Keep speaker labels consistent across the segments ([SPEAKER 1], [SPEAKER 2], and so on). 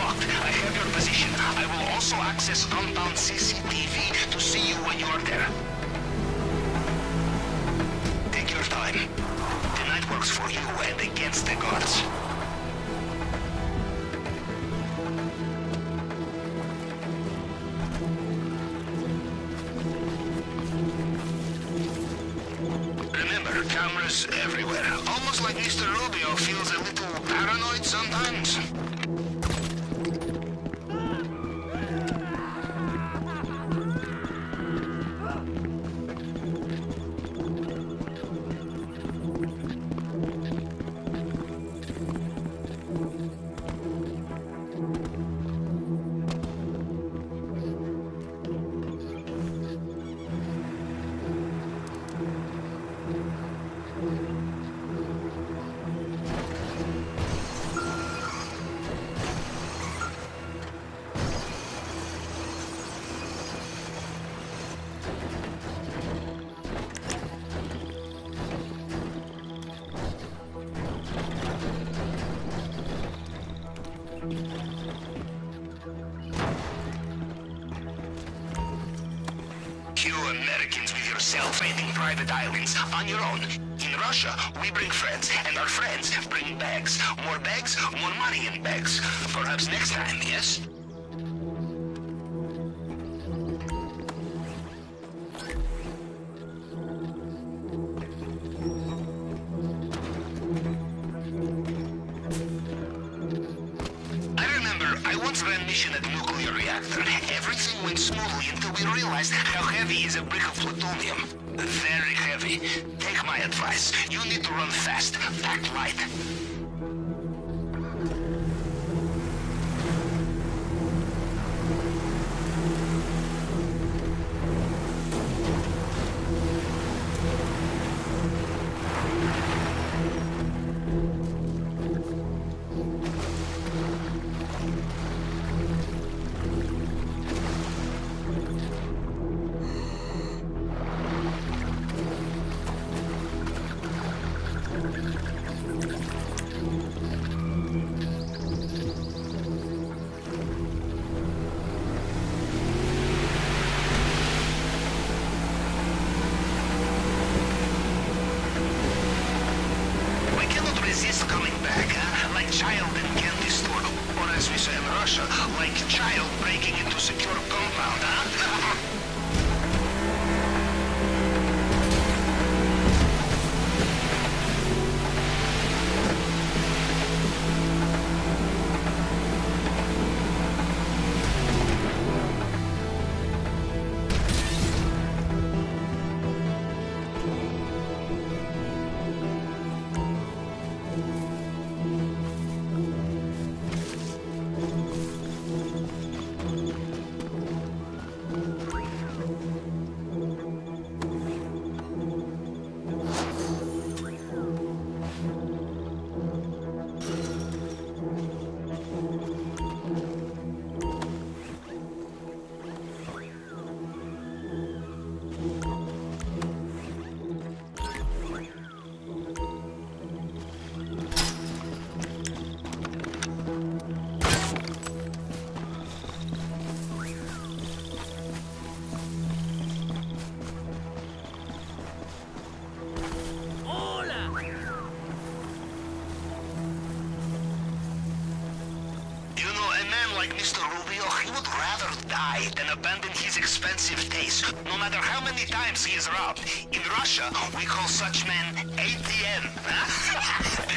[SPEAKER 1] locked. I have your position. I will also access compound CCTV to see you when you are there. Take your time. The night works for you and against the gods. Remember, cameras everywhere. You Americans with your self-made private islands on your own. In Russia, we bring friends, and our friends bring bags. More bags, more money in bags. Perhaps next time, yes? Remember I ran mission at nuclear reactor. Everything went smoothly until we realized how heavy is a brick of plutonium. Very heavy. Take my advice. You need to run fast, pack light. Resist coming back, huh? Like child in candy store. Or as we say in Russia, like child breaking into secure compound, huh? like Mr. Rubio, he would rather die than abandon his expensive taste, no matter how many times he is robbed. In Russia, we call such men ATM.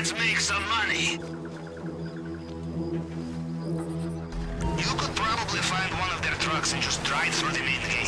[SPEAKER 1] Let's make some money. You could probably find one of their trucks and just drive through the main gate.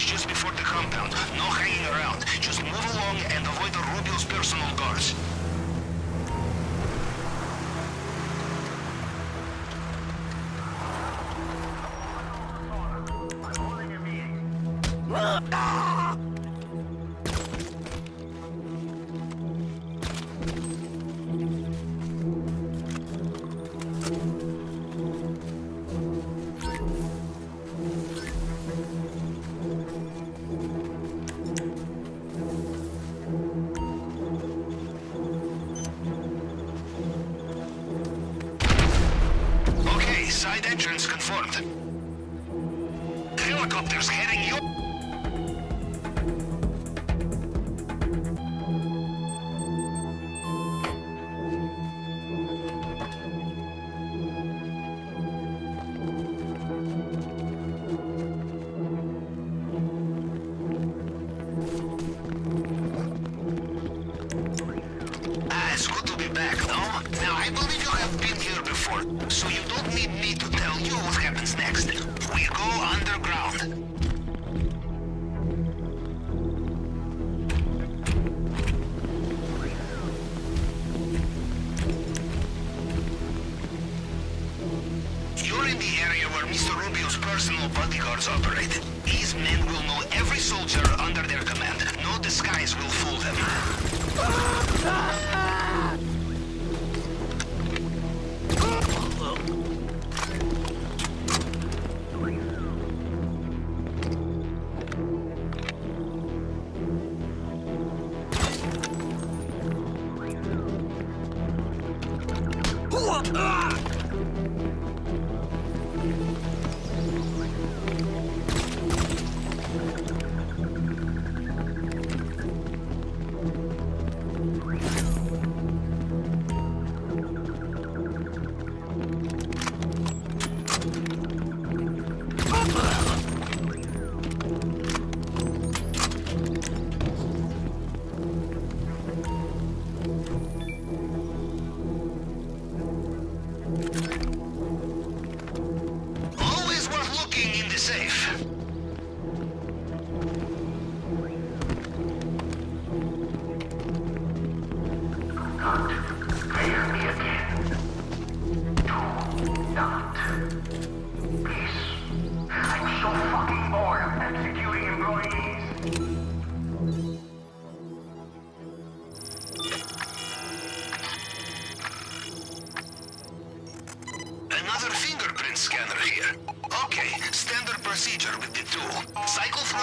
[SPEAKER 1] Is just before the compound. No hanging around. Just move along and avoid the Rubio's personal guards. Entrance bodyguards operate. These men will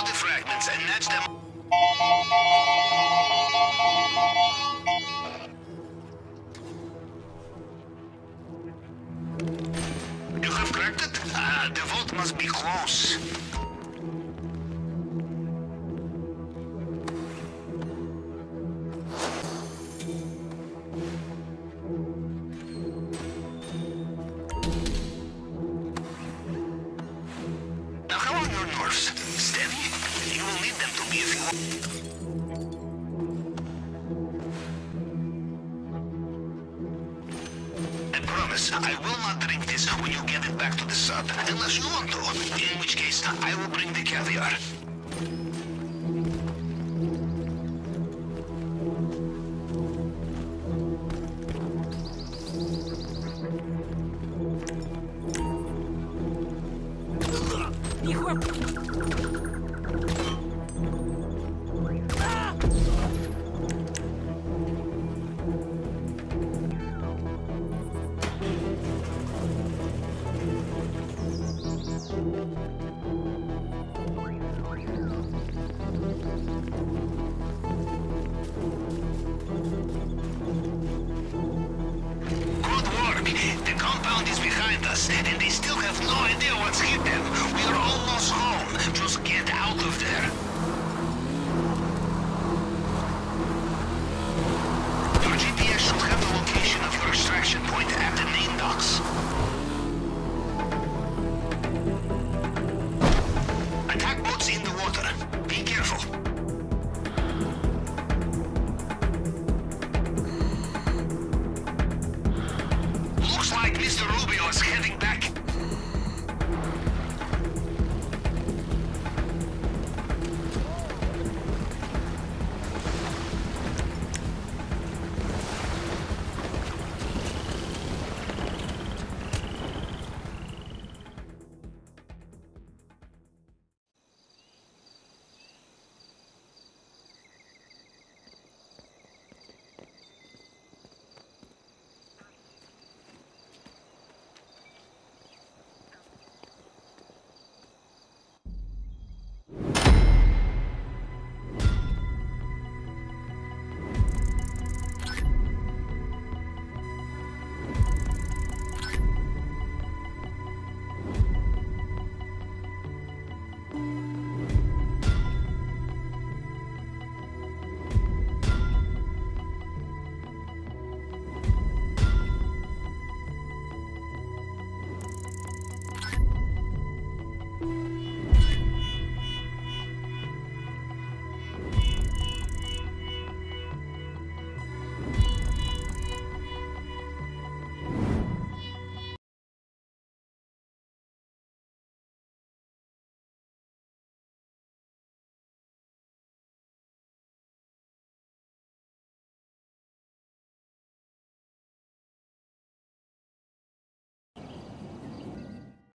[SPEAKER 1] the fragments when you get it back to the sub, unless you want to, in which case I will bring the caviar. Good have no idea